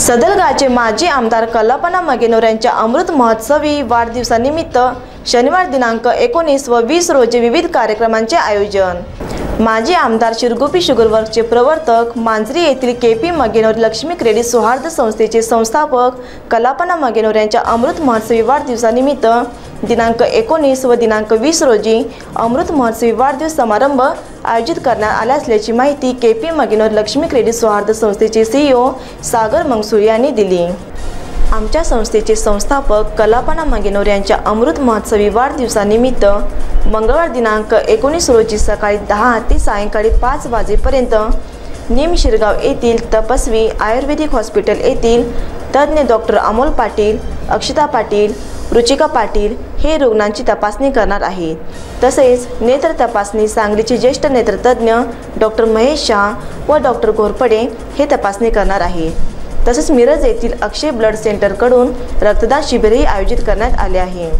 सदलगाचे माजी आमदार कल्पना मगेनोर यांच्या अमृत महोत्सवी वाढदिवसानिमित्त शनिवार दिनांक एकोणीस व वीस रोजी विविध कार्यक्रमांचे आयोजन. माजी आमदार शिरगोपी शुगरवर्कचे प्रवर्तक मांजरी येथील K P Magenor Lakshmi credit Souharda संस्थेचे संस्थापक कल्पना मगेनोर यांच्या अमृत महोत्सवी वाढदिवसानिमित्त दिनांक एकोणीस व दिनांक वीस रोजी अमृत महोत्सवी वाढदिवस समारंभ आयोजित करण्यात आला असल्याची माहिती K P Magenor Lakshmi credit Souharda संस्थेचे सीईओ सागर मंगसूर यांनी दिली. आमच्या संस्थेचे संस्थापक कलापना मंगेनोर यांच्या अमृत महोत्सवी वाढदिवसानिमित्त मंगळवार दिनांक एकोणीस रोजी सकाळी दहा ते सायंकाळी पाच वाजेपर्यंत निम शिरगाव येथील तपस्वी आयुर्वेदिक हॉस्पिटल येथील तज्ज्ञ डॉक्टर अमोल पाटील अक्षता पाटील रुचिका पाटील हे रुग्णांची तपासणी करणार आहेत तसेच नेत्र तपासणी सांगलीचे ज्येष्ठ नेत्रतज्ञ डॉक्टर महेश शाह व डॉक्टर घोरपडे हे तपासणी करणार आहेत तसेच मिरज येथील अक्षय ब्लड सेंटरकडून रक्तदान शिबिरही आयोजित करण्यात आले आहे.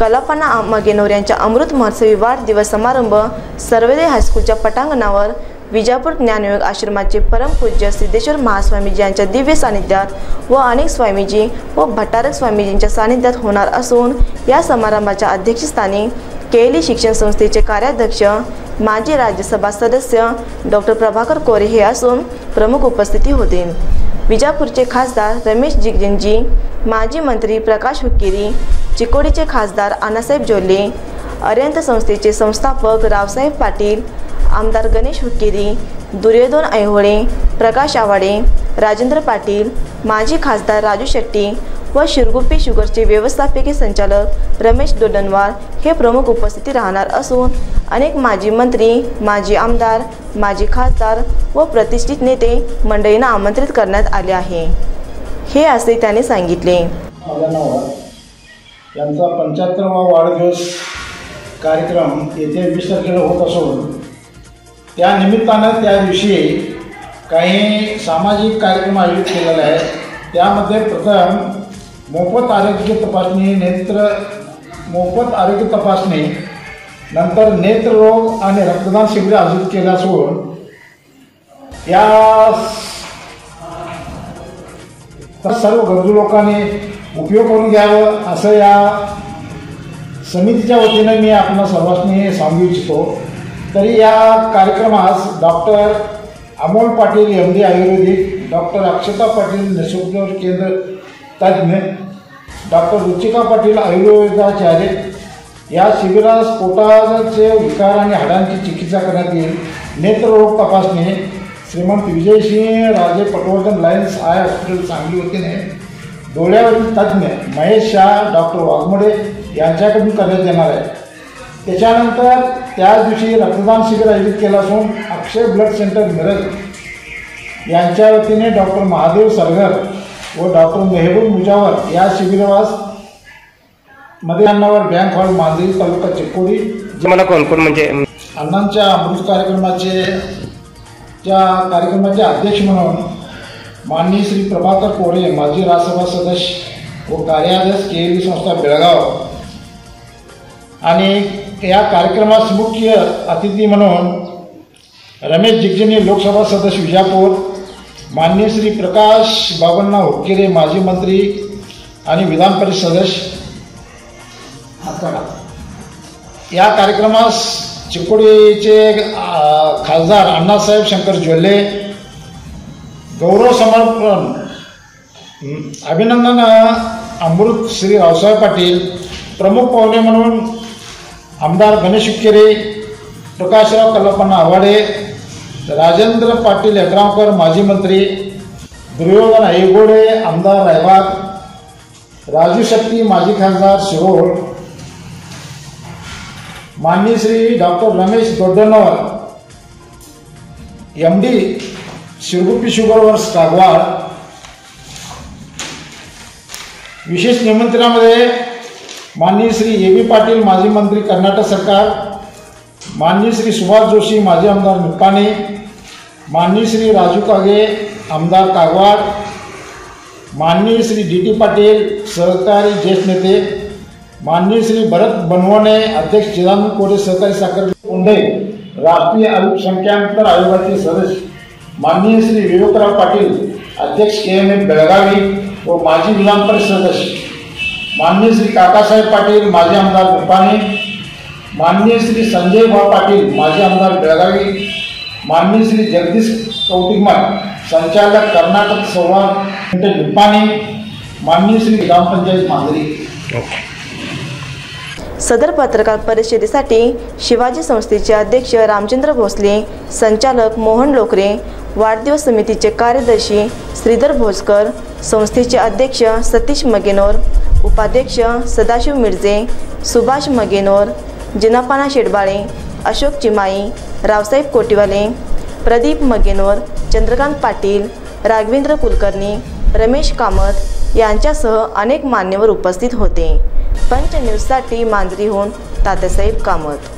कलापना मगेनोर यांच्या अमृत महोत्सवी वाढदिवस समारंभ सर्वोदय हायस्कूलच्या पटांगणावर विजापूर ज्ञानयोग आश्रमाचे परमपूज्य सिद्धेश्वर महास्वामीजी यांच्या दिव्य सानिध्यात व अनेक स्वामीजी व भट्टारक स्वामीजींच्या सानिध्यात होणार असून या समारंभाच्या अध्यक्षस्थानी केली शिक्षण संस्थेचे कार्याध्यक्ष माजी राज्यसभा सदस्य डॉक्टर प्रभाकर कोरे हे असून प्रमुख उपस्थिती होते. विजापूरचे खासदार रमेश जिगजिंजी माजी मंत्री प्रकाश हुक्केरी चिकोडीचे खासदार अण्णासाहेब जोल्ले अर्यंत संस्थेचे संस्थापक रावसाहेब पाटील आमदार गणेश हुक्केरी दुर्योधन ऐहोळे प्रकाश आवाडे राजेंद्र पाटील माजी खासदार राजू शेट्टी व शिरगुप्पी शुगरचे व्यवस्थापकीय संचालक रमेश दोडनवार हे प्रमुख उपस्थिती राहणार असून अनेक माजी मंत्री माजी आमदार माजी खासदार व प्रतिष्ठित नेते मंडळींना आमंत्रित करण्यात आले आहे. हे असे त्याने सांगितले. यांचा पंच्याहत्तरवा वाढदिवस कार्यक्रम येथे वीस तारखेला होत असून त्या निमित्तानं त्या दिवशी काही सामाजिक कार्यक्रम आयोजित केलेले आहेत. त्यामध्ये प्रथम मोफत आरोग्य तपासणी नेत्र मोफत आरोग्य तपासणी नंतर नेत्ररोग आणि रक्तदान शिबिर आयोजित केलं असून या तर सर्व गरजू लोकांनी उपयोग करून घ्यावं असं या समितीच्या वतीने मी आपण सर्वांनी सांगू इच्छितो. तरी या कार्यक्रमास doctor Amol Patil M D आयुर्वेदिक डॉक्टर अक्षता पाटील निसर्गोपचार केंद्र तज्ज्ञ डॉक्टर रुचिका पाटील आयुर्वेदाचार्य या शिबिरात स्फोटाचे विकार आणि हाडांची चिकित्सा करण्यात येईल. नेत्ररोग तपासणी Shrimant Vijaysinh Raje Patwardhan lions eye hospital Sangli वतीने डोळ्यावरील तज्ज्ञ महेश शाह डॉक्टर वाघमोडे यांच्याकडून करण्यात येणार आहे. त्याच्यानंतर त्याच दिवशी रक्तदान शिबिर आयोजित केलं असून अक्षय ब्लड सेंटर मिरज यांच्या वतीने डॉक्टर महादेव सरगर व डॉक्टर मेहबूब मुजावर या शिबिरावासमध्ये अन्नावर बँक हॉल मांजरी तालुका चिकोडी मला कोण कोण म्हणजे अण्णांच्या अमृत कार्यक्रमाचे त्या कार्यक्रमाचे अध्यक्ष म्हणून माननीय श्री प्रभाकर कोरे माजी राज्यसभा सदस्य व कार्याध्यक्ष के एल संस्था बेळगाव. आणि या कार्यक्रमास मुख्य अतिथी म्हणून रमेश जिगजिनी लोकसभा सदस्य विजापूर माननीय श्री प्रकाश बाबण्णा होटकेरे माजी मंत्री आणि विधान परिषद सदस्य हातकणा. या कार्यक्रमास चिकोडीचे खासदार अण्णासाहेब शंकर ज्वल्ले गौरव समर्पण अभिनंदन अमृत श्री रावसाहेब पाटील प्रमुख पाहुणे म्हणून आमदार गणेश उक्केरे प्रकाशराव कल्पना आवाडे राजेंद्र पाटील यड्रावकर माजी मंत्री दुर्योधन ऐगोडे आमदार रायबाग राजू शक्ती माजी खासदार शिरोळ माननीय Shri doctor Ramesh Doddanavar M D Shirguppi sugar works Kagwad विशेष निमंत्रणामध्ये माननीय श्री ए बी पाटील माजी मंत्री कर्नाटक सरकार माननीय श्री सुभाष जोशी माजी आमदार निप्पाणी माननीय श्री राजू कागे आमदार कागवाड माननीय श्री डी टी पाटील सहकारी ज्येष्ठ नेते माननीय श्री भरत बनवणे अध्यक्ष चिदानंद कोरे सहकारी साखर कोंडे राष्ट्रीय अल्पसंख्याक आयोगाचे सदस्य माननीय श्री विवेकराव पाटील अध्यक्ष के एम एफ बेळगावी व माजी विधान परिषद सदस्य माननीय श्री काकासाहेब पाटील माजी आमदार निपाणी माननीय श्री संजय भाऊ पाटील माजी आमदार बेळगावी माननीय श्री जगदीश कौतिकमल संचालक कर्नाटक संवाद निपाणी माननीय श्री ग्रामपंचायत मांजरी. सदर पत्रकार परिषदेसाठी शिवाजी संस्थेचे अध्यक्ष रामचंद्र भोसले संचालक मोहन लोकरे वाढदिवस समितीचे कार्यदर्शी श्रीधर भोजकर संस्थेचे अध्यक्ष सतीश मगेनोर उपाध्यक्ष सदाशिव मिर्जे सुभाष मगेनोर जिनापाना शेडबाळे अशोक चिमाई रावसाहेब कोटीवाले प्रदीप मगेनोर चंद्रकांत पाटील राघवेंद्र कुलकर्णी रमेश कामत यांच्यासह अनेक मान्यवर उपस्थित होते. पंच न्यूजसाठी मांजरीहून तात्यासाहेब कामत.